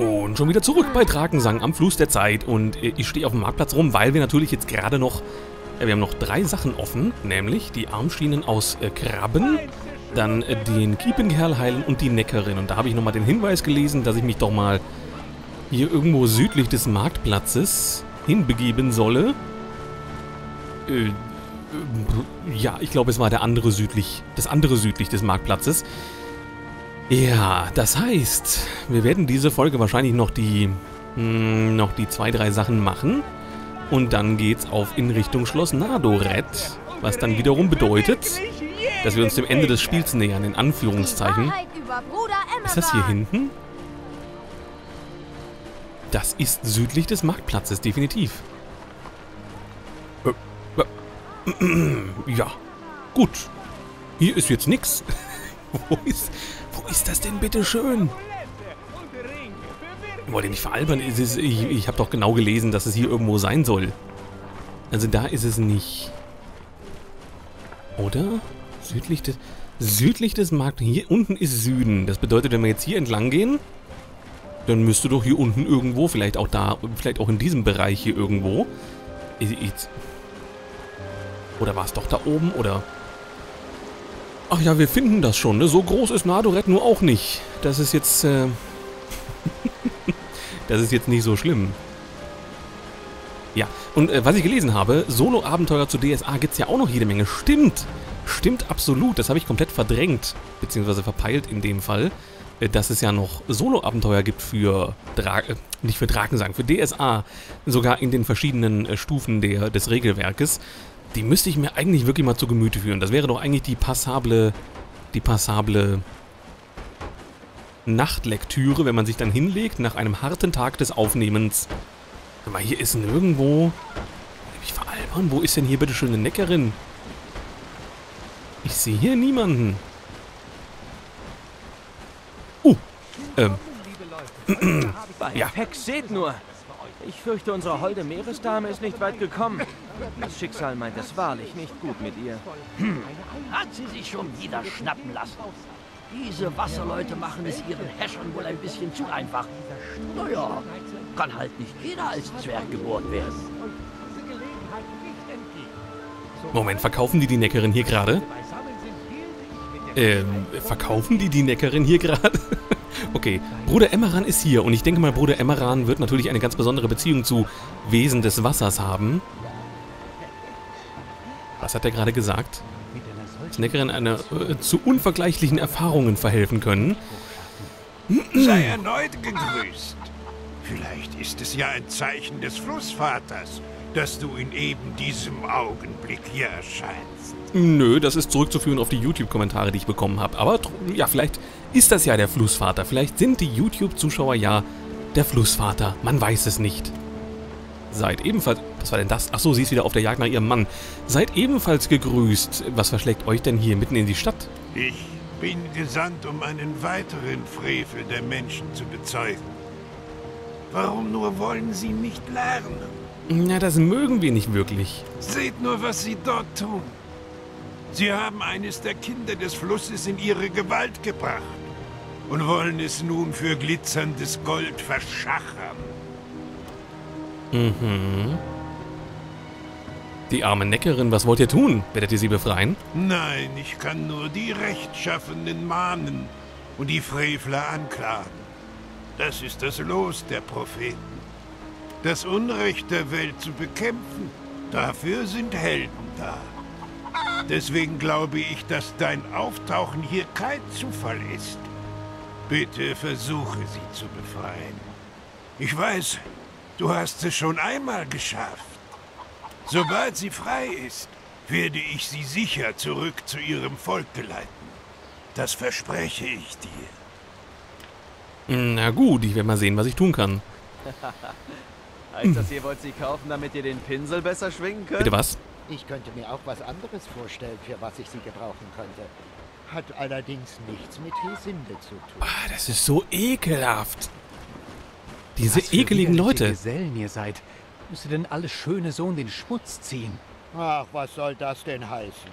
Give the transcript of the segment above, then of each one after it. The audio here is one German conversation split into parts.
Und schon wieder zurück bei Drakensang am Fluss der Zeit. Und äh, ich stehe auf dem Marktplatz rum, weil wir natürlich jetzt gerade noch... Äh, wir haben noch drei Sachen offen, nämlich die Armschienen aus äh, Krabben, dann äh, den Kiepenkerl heilen und die Neckerin. Und da habe ich nochmal den Hinweis gelesen, dass ich mich doch mal hier irgendwo südlich des Marktplatzes hinbegeben solle. Äh, äh, ja, ich glaube, es war der andere südlich, das andere südlich des Marktplatzes. Ja, das heißt, wir werden diese Folge wahrscheinlich noch die, mh, hm, noch die zwei, drei Sachen machen. Und dann geht's auf in Richtung Schloss Nadoret, was dann wiederum bedeutet, dass wir uns dem Ende des Spiels nähern, in Anführungszeichen. Ist das hier hinten? Das ist südlich des Marktplatzes, definitiv. Äh, äh, ja, gut. Hier ist jetzt nix. Wo ist... Wo ist das denn bitte schön? Ich wollte nicht veralbern. ich ich habe doch genau gelesen, dass es hier irgendwo sein soll. Also da ist es nicht. Oder? Südlich des, südlich des Marktes. Hier unten ist Süden. Das bedeutet, wenn wir jetzt hier entlang gehen, dann müsste doch hier unten irgendwo, vielleicht auch da, vielleicht auch in diesem Bereich hier irgendwo. Oder war es doch da oben? Oder Ach ja, wir finden das schon, ne? So groß ist Nadoret nur auch nicht. Das ist jetzt, äh... das ist jetzt nicht so schlimm. Ja, und äh, was ich gelesen habe, Solo-Abenteuer zu DSA gibt es ja auch noch jede Menge. Stimmt! Stimmt absolut, das habe ich komplett verdrängt, beziehungsweise verpeilt in dem Fall, äh, dass es ja noch Solo-Abenteuer gibt für Dra äh, nicht für Drakensang, für DSA, sogar in den verschiedenen äh, Stufen der, des Regelwerkes. Die müsste ich mir eigentlich wirklich mal zu Gemüte führen. Das wäre doch eigentlich die passable, die passable Nachtlektüre, wenn man sich dann hinlegt nach einem harten Tag des Aufnehmens. Guck mal, hier ist nirgendwo... Ich veralbern? Wo ist denn hier bitte schön eine Neckerin? Ich sehe hier niemanden. Uh, ähm. ja. Hex, seht nur. Ich fürchte, unsere holde Meeresdame ist nicht weit gekommen. Das Schicksal meint es wahrlich nicht gut mit ihr. Hm. Hat sie sich schon wieder schnappen lassen. Diese Wasserleute machen es ihren Häschern wohl ein bisschen zu einfach. Naja, kann halt nicht jeder als Zwerg geboren werden. Moment, verkaufen die die Neckerin hier gerade? Ähm, verkaufen die die Neckerin hier gerade? Okay, Bruder Emmeran ist hier und ich denke mal, Bruder Emmeran wird natürlich eine ganz besondere Beziehung zu Wesen des Wassers haben. Was hat er gerade gesagt? Snackerin eine äh, zu unvergleichlichen Erfahrungen verhelfen können. Sei erneut gegrüßt. Vielleicht ist es ja ein Zeichen des Flussvaters, dass du in eben diesem Augenblick hier erscheinst. Nö, das ist zurückzuführen auf die YouTube-Kommentare, die ich bekommen habe. Aber ja, vielleicht ist das ja der Flussvater. Vielleicht sind die YouTube-Zuschauer ja der Flussvater. Man weiß es nicht. Seid ebenfalls... Was war denn das? Achso, sie ist wieder auf der Jagd nach ihrem Mann. Seid ebenfalls gegrüßt. Was verschlägt euch denn hier mitten in die Stadt? Ich bin gesandt, um einen weiteren Frevel der Menschen zu bezeugen. Warum nur wollen sie nicht lernen? Na, das mögen wir nicht wirklich. Seht nur, was sie dort tun. Sie haben eines der Kinder des Flusses in ihre Gewalt gebracht und wollen es nun für glitzerndes Gold verschachern. Mhm. Die arme Neckerin, was wollt ihr tun? Werdet ihr sie befreien? Nein, ich kann nur die Rechtschaffenden mahnen und die Frevler anklagen. Das ist das Los der Propheten. Das Unrecht der Welt zu bekämpfen, dafür sind Helden da. Deswegen glaube ich, dass dein Auftauchen hier kein Zufall ist. Bitte versuche sie zu befreien. Ich weiß, du hast es schon einmal geschafft. Sobald sie frei ist, werde ich sie sicher zurück zu ihrem Volk geleiten. Das verspreche ich dir. Na gut, ich werde mal sehen, was ich tun kann. heißt das, ihr wollt sie kaufen, damit ihr den Pinsel besser schwingen könnt? Bitte was? Ich könnte mir auch was anderes vorstellen, für was ich sie gebrauchen könnte. Hat allerdings nichts mit Hesinde zu tun. Ah, das ist so ekelhaft. Diese was ekeligen Leute. Gesellen ihr seid. Müsste denn alles schöne Sohn den Schmutz ziehen? Ach, was soll das denn heißen?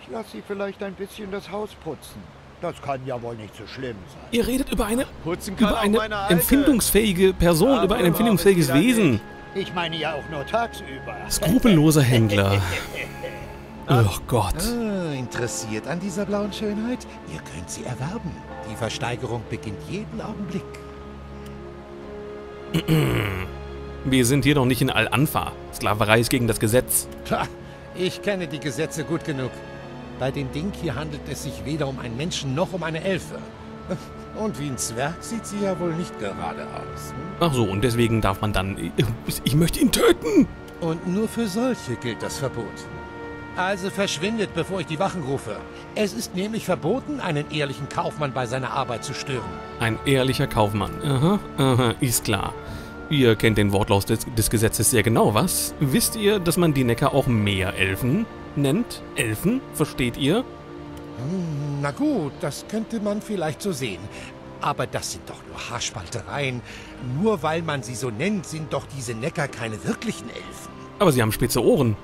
Ich lasse sie vielleicht ein bisschen das Haus putzen. Das kann ja wohl nicht so schlimm sein. Ihr redet über eine, Putzen kann über eine empfindungsfähige Person, über ein empfindungsfähiges Wesen. Ich meine ja auch nur tagsüber. Skrupelloser Händler. Oh Gott. Ah, interessiert an dieser blauen Schönheit? Ihr könnt sie erwerben. Die Versteigerung beginnt jeden Augenblick. Wir sind hier doch nicht in Al-Anfa. Sklaverei ist gegen das Gesetz. Tja, ich kenne die Gesetze gut genug. Bei dem Ding hier handelt es sich weder um einen Menschen noch um eine Elfe. Und wie ein Zwerg sieht sie ja wohl nicht gerade aus. hm? Ach so, und deswegen darf man dann... Ich möchte ihn töten! Und nur für solche gilt das Verbot. Also verschwindet, bevor ich die Wachen rufe. Es ist nämlich verboten, einen ehrlichen Kaufmann bei seiner Arbeit zu stören. Ein ehrlicher Kaufmann. Aha, aha, ist klar. Ihr kennt den Wortlaut des, des Gesetzes sehr genau, was? Wisst ihr, dass man die Neckar auch Meerelfen nennt? Elfen? Versteht ihr? Hm, Na gut, das könnte man vielleicht so sehen. Aber das sind doch nur Haarspaltereien. Nur weil man sie so nennt, sind doch diese Neckar keine wirklichen Elfen. Aber sie haben spitze Ohren.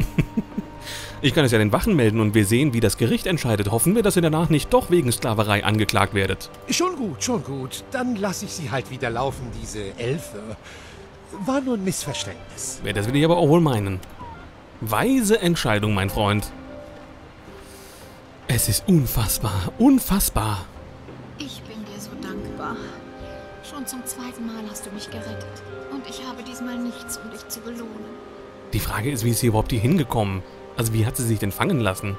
ich kann es ja den Wachen melden und wir sehen, wie das Gericht entscheidet. Hoffen wir, dass ihr danach nicht doch wegen Sklaverei angeklagt werdet. Schon gut, schon gut. Dann lasse ich sie halt wieder laufen, diese Elfe. War nur ein Missverständnis. Wer das will ich aber auch wohl meinen. Weise Entscheidung, mein Freund. Es ist unfassbar, unfassbar. Ich bin dir so dankbar. Schon zum zweiten Mal hast du mich gerettet. Und ich habe diesmal nichts, um dich zu belohnen. Die Frage ist, wie ist sie überhaupt hier hingekommen? Also wie hat sie sich denn fangen lassen?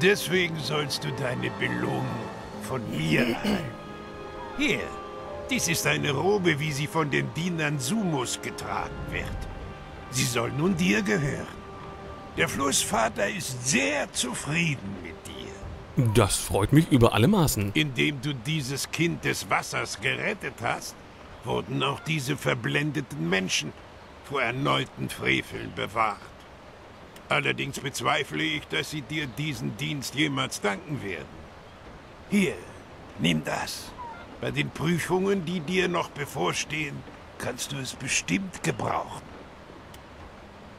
Deswegen sollst du deine Belohnung von mir erhalten. Hier, dies ist eine Robe, wie sie von den Dienern Sumos getragen wird. Sie soll nun dir gehören. Der Flussvater ist sehr zufrieden mit dir. Das freut mich über alle Maßen. Indem du dieses Kind des Wassers gerettet hast, wurden auch diese verblendeten Menschen vor erneuten Freveln bewahrt. Allerdings bezweifle ich, dass sie dir diesen Dienst jemals danken werden. Hier, nimm das. Bei den Prüfungen, die dir noch bevorstehen, kannst du es bestimmt gebrauchen.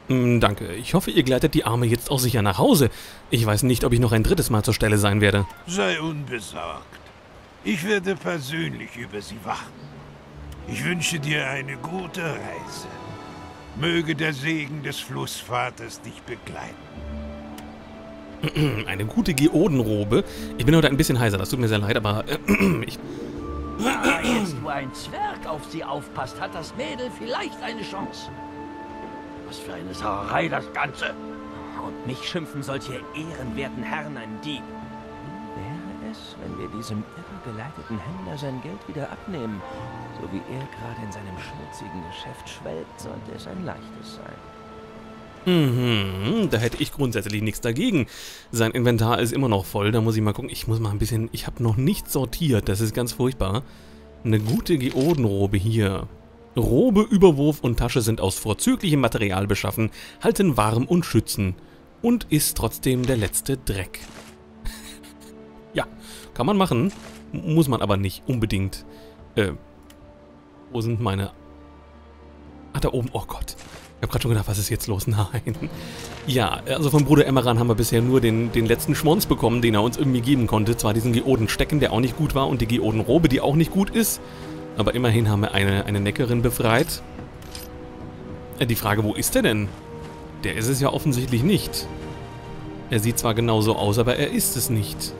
Hm, danke. Ich hoffe, ihr gleitet die Arme jetzt auch sicher nach Hause. Ich weiß nicht, ob ich noch ein drittes Mal zur Stelle sein werde. Sei unbesorgt. Ich werde persönlich über sie wachen. Ich wünsche dir eine gute Reise. Möge der Segen des Flussvaters dich begleiten. Eine gute Geodenrobe. Ich bin heute ein bisschen heiser, das tut mir sehr leid, aber äh, ich, Aber jetzt, wo ein Zwerg auf sie aufpasst, hat das Mädel vielleicht eine Chance. Was für eine Sauerei das Ganze. Und mich schimpfen solche ehrenwerten Herren einen Dieb. Wie wäre es, wenn wir diesem irregeleiteten Händler sein Geld wieder abnehmen? So wie er gerade in seinem schmutzigen Geschäft schwelgt, sollte es ein leichtes sein. Mhm, da hätte ich grundsätzlich nichts dagegen. Sein Inventar ist immer noch voll, da muss ich mal gucken. Ich muss mal ein bisschen... Ich habe noch nichts sortiert, das ist ganz furchtbar. Eine gute Geodenrobe hier. Robe, Überwurf und Tasche sind aus vorzüglichem Material beschaffen, halten warm und schützen. Und ist trotzdem der letzte Dreck. ja, kann man machen. Muss man aber nicht unbedingt. Äh, wo sind meine... Ah, da oben. Oh Gott. Ich habe gerade schon gedacht, was ist jetzt los? Nein. Ja, also von Bruder Emmeran haben wir bisher nur den, den letzten Schmonz bekommen, den er uns irgendwie geben konnte. Zwar diesen Geodenstecken, der auch nicht gut war, und die Geodenrobe, die auch nicht gut ist. Aber immerhin haben wir eine, eine Neckerin befreit. Äh, Die Frage, wo ist er denn? Der ist es ja offensichtlich nicht. Er sieht zwar genauso aus, aber er ist es nicht.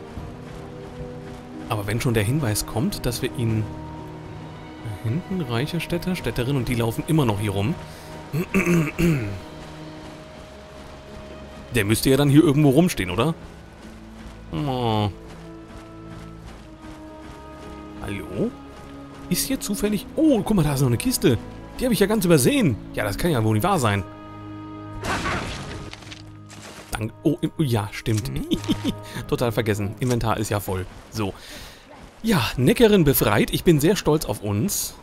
Aber wenn schon der Hinweis kommt, dass wir ihn... Hinten, reicher Städter, Städterin, und die laufen immer noch hier rum. Der müsste ja dann hier irgendwo rumstehen, oder? Oh. Hallo? Ist hier zufällig... Oh, guck mal, da ist noch eine Kiste. Die habe ich ja ganz übersehen. Ja, das kann ja wohl nicht wahr sein. Dank. Oh, ja, stimmt. Total vergessen. Inventar ist ja voll. So. Ja, Neckerin befreit. Ich bin sehr stolz auf uns.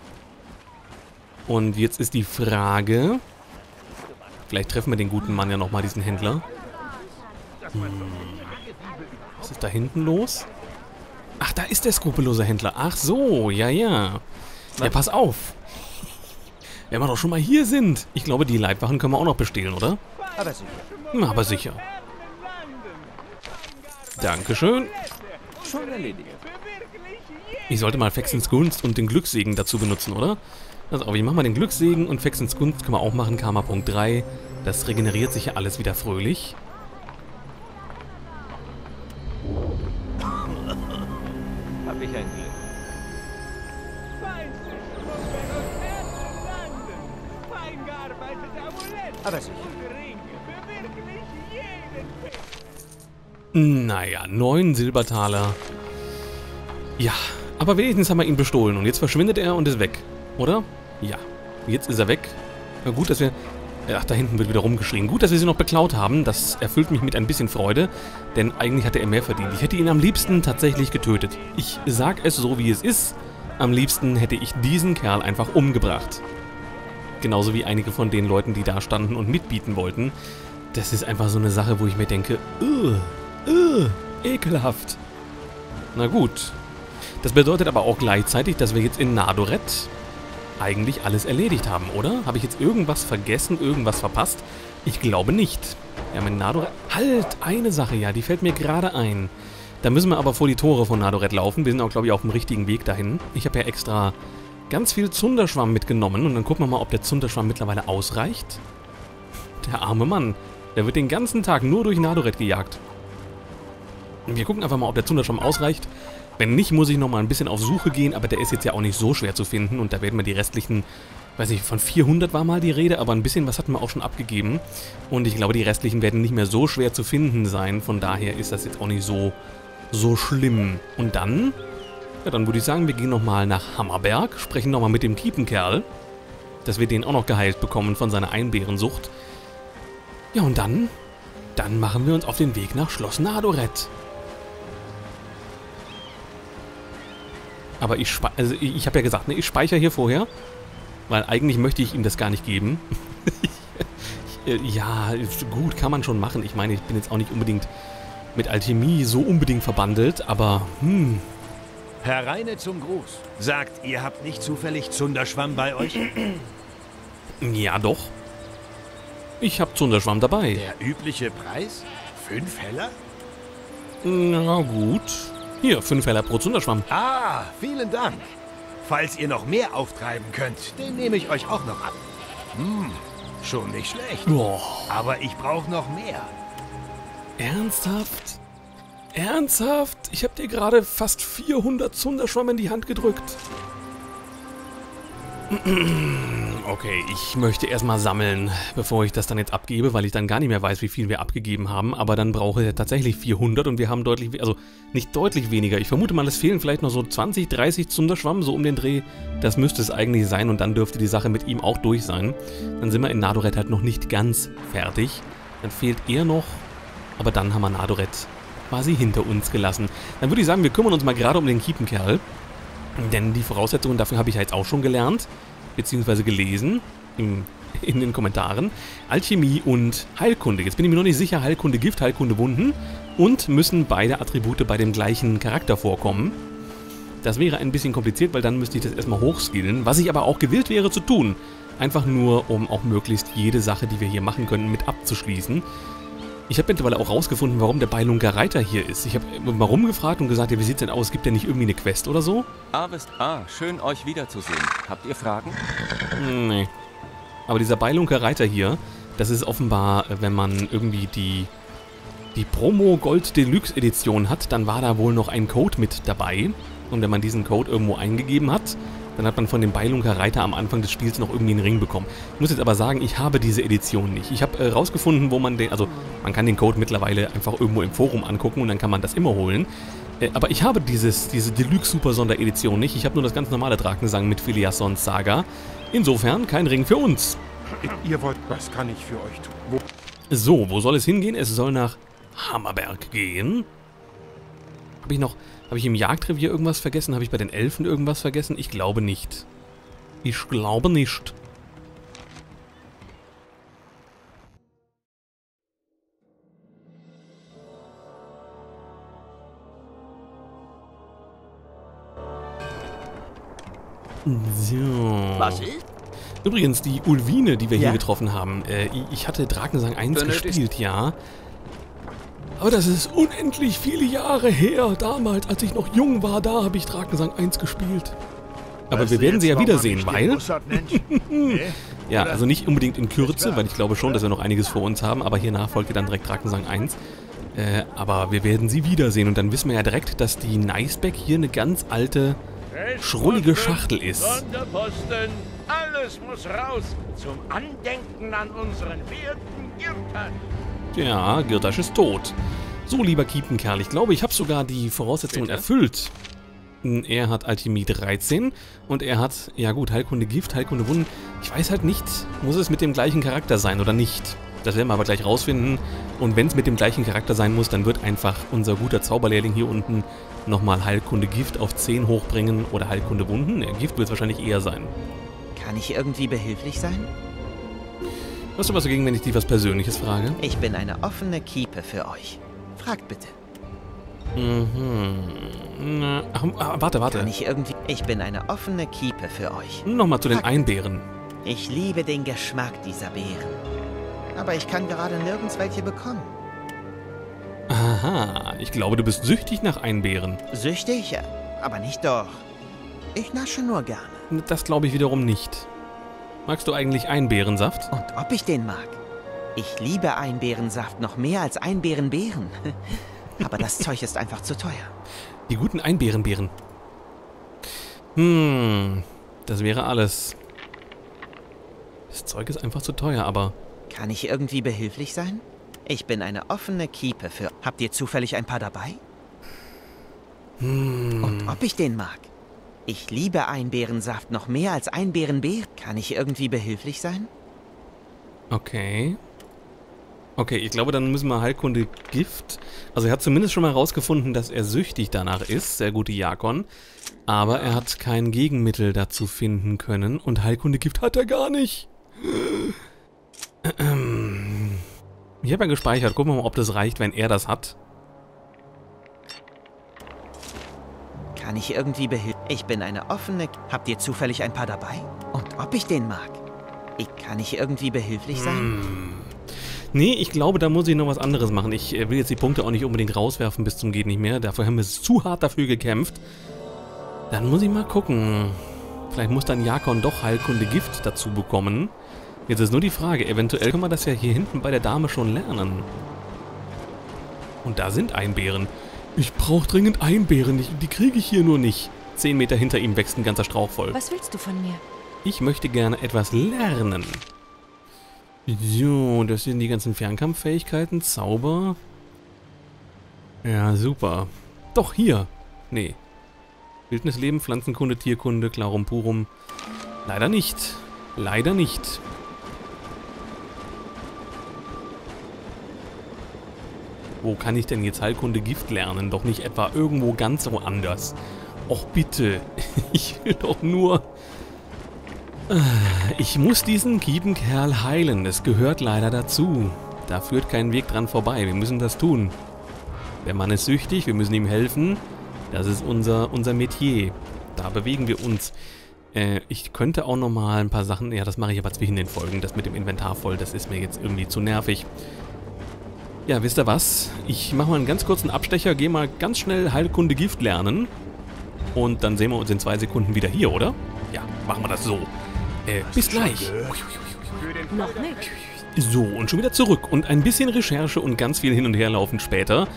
Und jetzt ist die Frage... Vielleicht treffen wir den guten Mann ja nochmal, diesen Händler. Hm. Was ist da hinten los? Ach, da ist der skrupellose Händler. Ach so, ja, ja. Ja, pass auf. Wenn wir doch schon mal hier sind. Ich glaube, die Leibwachen können wir auch noch bestehlen, oder? Aber sicher. Na, aber sicher. Dankeschön. schon erledigt. Ich sollte mal Fexens Gunst und den Glückssegen dazu benutzen, oder? Also, aber ich mache mal den Glückssegen und Fexens Gunst können wir auch machen, Karma Punkt 3. Das regeneriert sich ja alles wieder fröhlich. Hab ich ein Glück. Aber sicher. Naja, neun Silbertaler. Ja, aber wenigstens haben wir ihn bestohlen und jetzt verschwindet er und ist weg, oder? Ja, jetzt ist er weg. Na gut, dass wir... Ach, da hinten wird wieder rumgeschrien. Gut, dass wir sie noch beklaut haben. Das erfüllt mich mit ein bisschen Freude, denn eigentlich hatte er mehr verdient. Ich hätte ihn am liebsten tatsächlich getötet. Ich sag es so, wie es ist. Am liebsten hätte ich diesen Kerl einfach umgebracht. Genauso wie einige von den Leuten, die da standen und mitbieten wollten. Das ist einfach so eine Sache, wo ich mir denke, uh, uh, ekelhaft. Na gut. Das bedeutet aber auch gleichzeitig, dass wir jetzt in Nadoret eigentlich alles erledigt haben, oder? Habe ich jetzt irgendwas vergessen, irgendwas verpasst? Ich glaube nicht. Wir haben in Nadoret... Halt, eine Sache, ja, die fällt mir gerade ein. Da müssen wir aber vor die Tore von Nadoret laufen. Wir sind auch, glaube ich, auf dem richtigen Weg dahin. Ich habe ja extra ganz viel Zunderschwamm mitgenommen und dann gucken wir mal, ob der Zunderschwamm mittlerweile ausreicht. Der arme Mann. Der wird den ganzen Tag nur durch Nadoret gejagt. Wir gucken einfach mal, ob der Zunderschwamm ausreicht. Wenn nicht, muss ich nochmal ein bisschen auf Suche gehen, aber der ist jetzt ja auch nicht so schwer zu finden und da werden wir die restlichen, weiß ich, von 400 war mal die Rede, aber ein bisschen was hatten wir auch schon abgegeben und ich glaube, die restlichen werden nicht mehr so schwer zu finden sein, von daher ist das jetzt auch nicht so, so schlimm. Und dann, ja, dann würde ich sagen, wir gehen nochmal nach Hammerberg, sprechen nochmal mit dem Kiepenkerl, dass wir den auch noch geheilt bekommen von seiner Einbärensucht. Ja, und dann, dann machen wir uns auf den Weg nach Schloss Nadoret. Aber ich, also ich, ich habe ja gesagt, ne, ich speichere hier vorher, weil eigentlich möchte ich ihm das gar nicht geben. Äh, ja, gut, kann man schon machen. Ich meine, ich bin jetzt auch nicht unbedingt mit Alchemie so unbedingt verbandelt, aber hm. Herr Reine zum Gruß. Sagt, ihr habt nicht zufällig Zunderschwamm bei euch? Ja, doch. Ich habe Zunderschwamm dabei. Der übliche Preis? Fünf Heller? Na gut. Hier, 5 Heller pro Zunderschwamm. Ah, vielen Dank. Falls ihr noch mehr auftreiben könnt, den nehme ich euch auch noch ab. Hm, schon nicht schlecht. Boah. Aber ich brauche noch mehr. Ernsthaft? Ernsthaft? Ich habe dir gerade fast 400 Zunderschwamm in die Hand gedrückt. Okay, ich möchte erstmal sammeln, bevor ich das dann jetzt abgebe, weil ich dann gar nicht mehr weiß, wie viel wir abgegeben haben. Aber dann brauche ich tatsächlich 400 und wir haben deutlich, also nicht deutlich weniger. Ich vermute mal, es fehlen vielleicht noch so 20, 30 Zunderschwamm, so um den Dreh. Das müsste es eigentlich sein und dann dürfte die Sache mit ihm auch durch sein. Dann sind wir in Nadoret halt noch nicht ganz fertig. Dann fehlt er noch, aber dann haben wir Nadoret quasi hinter uns gelassen. Dann würde ich sagen, wir kümmern uns mal gerade um den Kiepenkerl. Denn die Voraussetzungen dafür habe ich ja jetzt auch schon gelernt beziehungsweise gelesen im, in den Kommentaren. Alchemie und Heilkunde. Jetzt bin ich mir noch nicht sicher, Heilkunde Gift, Heilkunde Wunden. Und müssen beide Attribute bei dem gleichen Charakter vorkommen. Das wäre ein bisschen kompliziert, weil dann müsste ich das erstmal hochskillen. Was ich aber auch gewillt wäre zu tun. Einfach nur, um auch möglichst jede Sache, die wir hier machen können, mit abzuschließen. Ich habe mittlerweile auch rausgefunden, warum der Beilunker Reiter hier ist. Ich habe mal rumgefragt und gesagt, ja, wie sieht's denn aus? Gibt der nicht irgendwie eine Quest oder so? Avest A, schön euch wiederzusehen. Habt ihr Fragen? Nee. Aber dieser Beilunker Reiter hier, das ist offenbar, wenn man irgendwie die, die Promo Gold Deluxe Edition hat, dann war da wohl noch ein Code mit dabei. Und wenn man diesen Code irgendwo eingegeben hat, dann hat man von dem Beilunker Reiter am Anfang des Spiels noch irgendwie einen Ring bekommen. Ich muss jetzt aber sagen, ich habe diese Edition nicht. Ich habe äh, rausgefunden, wo man den, also man kann den Code mittlerweile einfach irgendwo im Forum angucken und dann kann man das immer holen. Äh, aber ich habe dieses, diese Deluxe Super Sonderedition nicht. Ich habe nur das ganz normale Drakensang mit Filiassons Saga. Insofern kein Ring für uns. Ihr wollt, was kann ich für euch tun? Wo So, wo soll es hingehen? Es soll nach Hammerberg gehen. Habe ich noch, habe ich im Jagdrevier irgendwas vergessen? Habe ich bei den Elfen irgendwas vergessen? Ich glaube nicht. Ich glaube nicht. So. Was ist? Übrigens, die Ulvine, die wir Ja? hier getroffen haben, äh, ich- hatte Drakensang 1 Benötigst- gespielt, ja. Aber das ist unendlich viele Jahre her. Damals, als ich noch jung war, da habe ich Drakensang 1 gespielt. Aber Weißt wir werden sie ja wiedersehen, weil... Nee? Ja, also nicht unbedingt in Kürze, weil ich glaube schon, dass wir noch einiges vor uns haben, aber hiernach folgt ja dann direkt Drakensang 1. Äh, aber wir werden sie wiedersehen und dann wissen wir ja direkt, dass die Niceback hier eine ganz alte, schrullige Schachtel ist. Sonderposten, alles muss raus zum Andenken an unseren werten Girtan. Ja, Girtasch ist tot. So, lieber Kiepenkerl, ich glaube, ich habe sogar die Voraussetzungen erfüllt. Er hat Alchemie 13 und er hat, ja gut, Heilkunde Gift, Heilkunde Wunden. Ich weiß halt nicht, muss es mit dem gleichen Charakter sein oder nicht. Das werden wir aber gleich rausfinden. Und wenn es mit dem gleichen Charakter sein muss, dann wird einfach unser guter Zauberlehrling hier unten nochmal Heilkunde Gift auf 10 hochbringen oder Heilkunde Wunden. Ja, Gift wird es wahrscheinlich eher sein. Kann ich irgendwie behilflich sein? Hast du was dagegen, wenn ich dich was Persönliches frage? Ich bin eine offene Kiepe für euch. Fragt bitte. Mhm. Na, ach, ah, warte, warte. Kann ich irgendwie... Ich bin eine offene Kiepe für euch. Nochmal zu den Einbären. Ich liebe den Geschmack dieser Beeren. Aber ich kann gerade nirgends welche bekommen. Aha, ich glaube, du bist süchtig nach Einbeeren. Süchtig? Aber nicht doch. Ich nasche nur gerne. Das glaube ich wiederum nicht. Magst du eigentlich Einbeerensaft? Und ob ich den mag? Ich liebe Einbeerensaft noch mehr als Einbeerenbeeren. Aber das Zeug ist einfach zu teuer. Die guten Einbeerenbeeren. Hm, das wäre alles. Das Zeug ist einfach zu teuer, aber... Kann ich irgendwie behilflich sein? Ich bin eine offene Kiepe für... Habt ihr zufällig ein paar dabei? Hm, Und ob ich den mag? Ich liebe Einbeerensaft noch mehr als Einbeerenbeeren. Kann ich irgendwie behilflich sein? okay. Okay, ich glaube, dann müssen wir Heilkunde Gift... Also er hat zumindest schon mal herausgefunden, dass er süchtig danach ist, der gute Jakon. Aber er hat kein Gegenmittel dazu finden können und Heilkunde Gift hat er gar nicht. Ich habe ja gespeichert. Gucken wir mal, ob das reicht, wenn er das hat. Kann ich irgendwie behilflich... Ich bin eine offene... Habt ihr zufällig ein paar dabei? Und ob ich den mag? Ich, kann ich irgendwie behilflich sein? Nee, ich glaube, da muss ich noch was anderes machen. Ich äh, will jetzt die Punkte auch nicht unbedingt rauswerfen bis zum geht nicht mehr. Dafür haben wir zu hart dafür gekämpft. Dann muss ich mal gucken. Vielleicht muss dann Jakon doch Heilkunde Gift dazu bekommen. Jetzt ist nur die Frage, eventuell kann man das ja hier hinten bei der Dame schon lernen. Und da sind Einbeeren. Ich brauche dringend Einbeeren, die, die kriege ich hier nur nicht. Zehn Meter hinter ihm wächst ein ganzer Strauch voll. Was willst du von mir? Ich möchte gerne etwas lernen. So, das sind die ganzen Fernkampffähigkeiten. Zauber. Ja, super. Doch, hier. Nee. Wildnisleben, Pflanzenkunde, Tierkunde, Clarum Purum. Leider nicht. Leider nicht. Wo kann ich denn jetzt Heilkunde Gift lernen? Doch nicht etwa irgendwo ganz woanders. Och bitte. Ich will doch nur... Ich muss diesen Kiepenkerl heilen. Es gehört leider dazu. Da führt kein Weg dran vorbei. Wir müssen das tun. Der Mann ist süchtig, wir müssen ihm helfen. Das ist unser, unser Metier. Da bewegen wir uns. Äh, ich könnte auch nochmal ein paar Sachen... Ja, das mache ich aber zwischen den Folgen. Das mit dem Inventar voll, das ist mir jetzt irgendwie zu nervig. Ja, wisst ihr was? Ich mache mal einen ganz kurzen Abstecher, gehe mal ganz schnell Heilkunde Gift lernen. Und dann sehen wir uns in zwei Sekunden wieder hier, oder? Ja, machen wir das so. Äh, bis gleich. Noch nicht. So, und schon wieder zurück. Und ein bisschen Recherche und ganz viel hin und her laufen später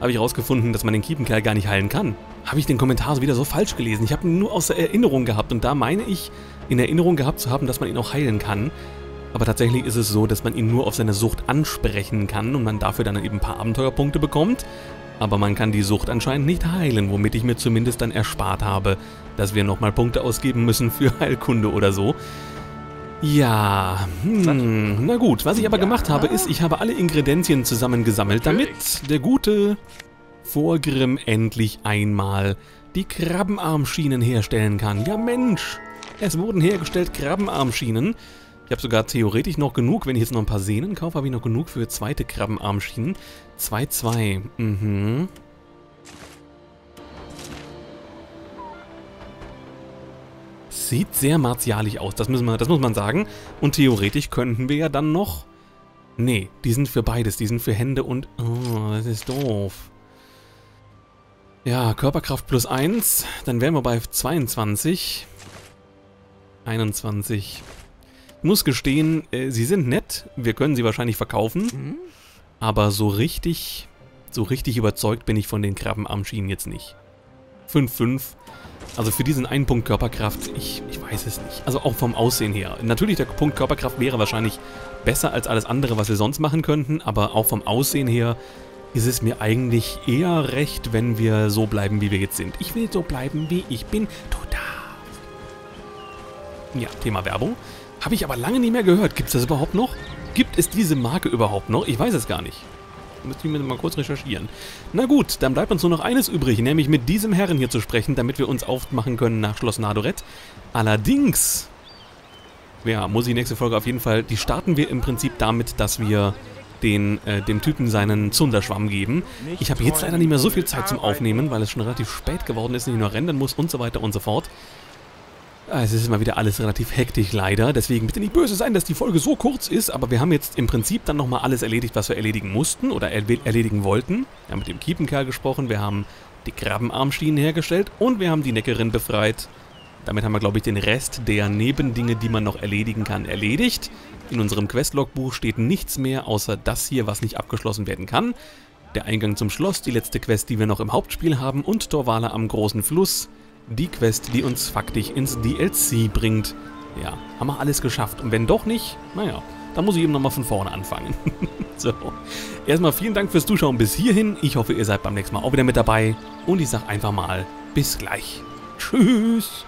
habe ich herausgefunden, dass man den Kiepenkerl gar nicht heilen kann. Habe ich den Kommentar so wieder so falsch gelesen. Ich habe ihn nur aus der Erinnerung gehabt und da meine ich, in Erinnerung gehabt zu haben, dass man ihn auch heilen kann. Aber tatsächlich ist es so, dass man ihn nur auf seine Sucht ansprechen kann und man dafür dann eben ein paar Abenteuerpunkte bekommt. Aber man kann die Sucht anscheinend nicht heilen, womit ich mir zumindest dann erspart habe, dass wir nochmal Punkte ausgeben müssen für Heilkunde oder so. Ja, hm, na gut, was ich aber gemacht habe, ist, ich habe alle Ingredienzien zusammengesammelt, damit der gute Vorgrimm endlich einmal die Krabbenarmschienen herstellen kann. Ja Mensch, es wurden hergestellt Krabbenarmschienen. Ich habe sogar theoretisch noch genug, wenn ich jetzt noch ein paar Sehnen kaufe, habe ich noch genug für zweite Krabbenarmschienen. 2-2, mhm. Sieht sehr martialisch aus, das, müssen wir, das muss man sagen. Und theoretisch könnten wir ja dann noch Nee, die sind für beides. Die sind für Hände und... Oh, das ist doof. Ja, Körperkraft plus 1. Dann wären wir bei 22. 21. Ich muss gestehen, äh, sie sind nett. Wir können sie wahrscheinlich verkaufen. Aber so richtig... So richtig überzeugt bin ich von den Krabbenarmschienen jetzt nicht. 5-5. Also für diesen einen Punkt Körperkraft, ich, ich weiß es nicht. Also auch vom Aussehen her. Natürlich, der Punkt Körperkraft wäre wahrscheinlich besser als alles andere, was wir sonst machen könnten, aber auch vom Aussehen her ist es mir eigentlich eher recht, wenn wir so bleiben, wie wir jetzt sind. Ich will so bleiben, wie ich bin. Darfst. Ja, Thema Werbung. Habe ich aber lange nicht mehr gehört. Gibt es das überhaupt noch? Gibt es diese Marke überhaupt noch? Ich weiß es gar nicht. Müsste ich mir mal kurz recherchieren. Na gut, dann bleibt uns nur noch eines übrig, nämlich mit diesem Herren hier zu sprechen, damit wir uns aufmachen können nach Schloss Nadoret. Allerdings, ja, muss ich nächste Folge auf jeden Fall, die starten wir im Prinzip damit, dass wir den, äh, dem Typen seinen Zunderschwamm geben. Ich habe jetzt leider nicht mehr so viel Zeit zum Aufnehmen, weil es schon relativ spät geworden ist und ich noch rendern muss und so weiter und so fort. Ah, Es ist immer wieder alles relativ hektisch leider, deswegen bitte nicht böse sein, dass die Folge so kurz ist, aber wir haben jetzt im Prinzip dann nochmal alles erledigt, was wir erledigen mussten oder erle- erledigen wollten. Wir haben mit dem Kiepenkerl gesprochen, wir haben die Krabbenarmschienen hergestellt und wir haben die Neckerin befreit. Damit haben wir, glaube ich, den Rest der Nebendinge, die man noch erledigen kann, erledigt. In unserem Questlogbuch steht nichts mehr, außer das hier, was nicht abgeschlossen werden kann. Der Eingang zum Schloss, die letzte Quest, die wir noch im Hauptspiel haben und Torvala am großen Fluss. Die Quest, die uns faktisch ins DLC bringt. Ja, haben wir alles geschafft. Und wenn doch nicht, naja, dann muss ich eben nochmal von vorne anfangen. so, erstmal vielen Dank fürs Zuschauen bis hierhin. Ich hoffe, ihr seid beim nächsten Mal auch wieder mit dabei. Und ich sag einfach mal, bis gleich. Tschüss.